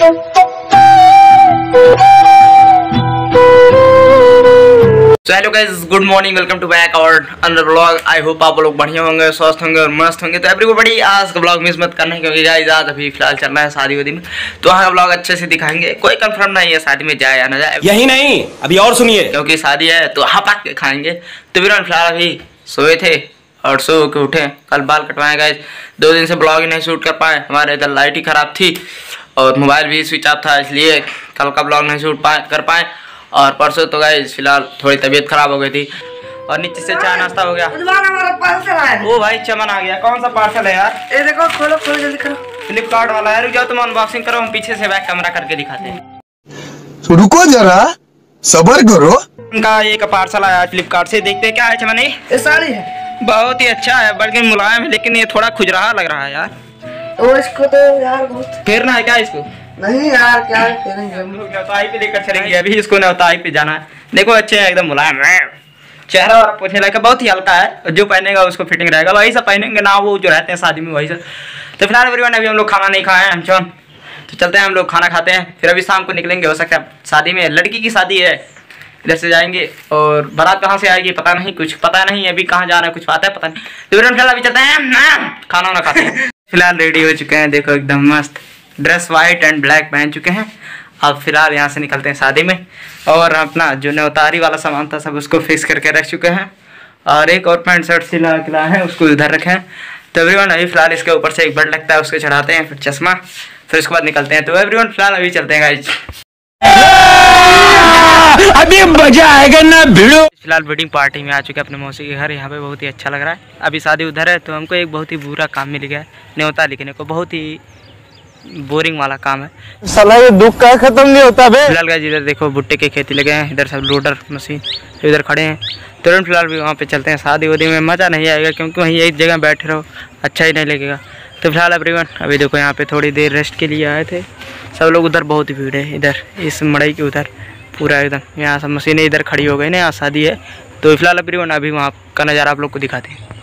Hello guys good morning welcome to back और अंदर blog I hope आप लोग बढ़िया होंगे स्वस्थ होंगे और मस्त होंगे। तो एवरीबॉडी आज का ब्लॉग मिस मत करना है क्योंकि गाइस आज अभी फ़िलहाल चल रहा है शादी वादी में। तो का ब्लॉग अच्छे से दिखाएँगे। कोई कंफर्म नहीं है शादी में जाए या ना जाए। यही नहीं अभी और सुनिए। क्योंकि शादी है तो हपक के खाएँगे। तो फिर फ़िलहाल अभी सोए थे और सो के उठे। कल बाल कटवाए गए दो दिन से ब्लॉग ही नहीं शूट कर पाए। हमारे इधर लाइट ही ख़राब थी। और मोबाइल भी स्विच ऑफ़ था इसलिए कल का ब्लॉग नहीं शूट पाए कर पाए। और परसों तो गए फ़िलहाल थोड़ी तबीयत खराब हो गई थी। और नीचे से चाय नाश्ता हो गया। हमारा पार्सल आया। ओ भाई चमन आ गया। कौन सा पार्सल है यार? ये देखो खोलो खोलो जल्दी करो। फ्लिपकार्ट वाला है। रुक जाओ तुम अनबॉक्सिंग करो हम पीछे से बैक कैमरा करके दिखाते हैं। तो रुको जरा सबर करो। उनका एक पार्सल आया फ्लिपकार्ट से। देखते हैं क्या है चमन। ये साड़ी है। बहुत ही अच्छा है बल्कि मुलायम है लेकिन ये थोड़ा खुजराहा लग रहा है यार। ओ इसको तो यार बहुत फेरना है क्या इसको? नहीं यार क्या करेंगे हम? लोग नौताई पे लेकर चलेंगे अभी इसको नौताई पे जाना है। देखो अच्छे हैं एकदम मुलायम है। चेहरा और पूछने लगा बहुत ही हल्का है जो पहनेगा उसको फिटिंग रहेगा। वही सब पहनेंगे ना वो जो रहते हैं शादी में वही सब। तो फ़िलहाल एवरीवन अभी हम लोग खाना नहीं खाए हैं हम चौन तो चलते हैं हम लोग खाना खाते हैं। फिर अभी शाम को निकलेंगे हो सकता है शादी में लड़की की शादी है। इधर से जाएँगे और बारात कहाँ से आएगी पता नहीं कुछ पता नहीं अभी कहाँ जा रहा है कुछ पता है पता नहीं। तो फिर फ़िलहाल अभी चलते हैं हाँ, खाना वाना खाते हैं। फ़िलहाल रेडी हो चुके हैं। देखो एकदम मस्त। ड्रेस वाइट एंड ब्लैक पहन चुके हैं। अब फ़िलहाल यहाँ से निकलते हैं शादी में। और अपना जो नवतारी वाला सामान था, सब उसको फिक्स करके रख चुके हैं। और एक और पैंट शर्ट सिला किला है, उसको इधर रखें। तो एवरीवन अभी फ़िलहाल इसके ऊपर से एक बेल्ट लगता है, उसको चढ़ाते हैं, फिर चश्मा। फिर उसके बाद निकलते हैं। तो एवरीवन फ़िलहाल अभी चलते हैं अभी मज़ा आएगा ना, भिड़ो। फ़िलहाल वेडिंग पार्टी में आ चुके हैं अपने मौसी के घर। यहाँ पे बहुत ही अच्छा लग रहा है। अभी शादी उधर है तो हमको एक बहुत ही बुरा काम मिल गया है न्योता लिखने को बहुत ही बोरिंग वाला काम है। साला ये दुख का खत्म नहीं होता बे? फ़िलहाल गाइस इधर देखो भुट्टे की खेती लगे हैं इधर सब लोडर मशीन इधर खड़े हैं। तुरंत फ़िलहाल भी वहाँ पे चलते हैं। शादी वादी में मज़ा नहीं आएगा क्योंकि वहीं एक जगह बैठे रहो अच्छा ही नहीं लगेगा। तो फ़िलहाल एवरीवन अभी देखो यहाँ पे थोड़ी देर रेस्ट के लिए आए थे। सब लोग उधर बहुत भीड़ है इधर इस मड़ई के उधर। पूरा एकदम। यहाँ सब मशीनें इधर खड़ी हो गई ना, यहाँ शादी है। तो फ़िलहाल एवरीवन अभी वहाँ का नज़ारा आप लोग को दिखाते हैं।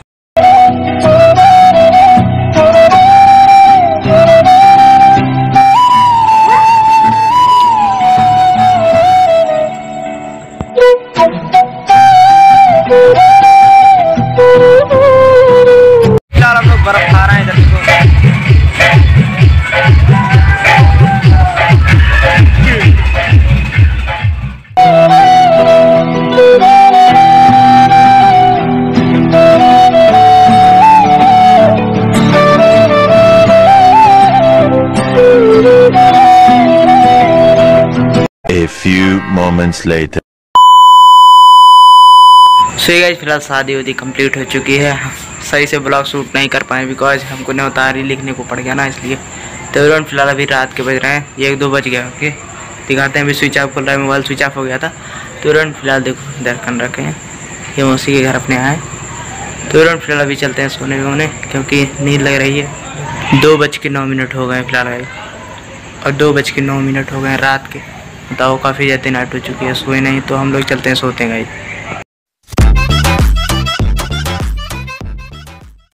A few moments later. ये गाइस फ़िलहाल शादी वादी कंप्लीट हो चुकी है। सही से ब्लॉग शूट नहीं कर पाए बिकॉज़ हमको न उतारी लिखने को पड़ गया ना, इसलिए। तो फ़िलहाल अभी रात के बज रहे हैं। एक दो बज गया ओके दिखाते हैं, अभी स्विच ऑफ़ खुल रहा है मोबाइल स्विच ऑफ़ हो गया था। तो एवरीवन फ़िलहाल देखो इधर कन रखे हैं। ये मौसी के घर अपने आए। तो एवरीवन फ़िलहाल अभी चलते हैं सोने वोने, क्योंकि नींद लग रही है। दो बज के नौ मिनट हो गए फ़िलहाल और दो बज के नौ मिनट हो गए रात के। बताओ, काफ़ी ज़्यादा नाइट हो चुकी है सोए नहीं तो हम लोग चलते हैं, सोते हैं गाइस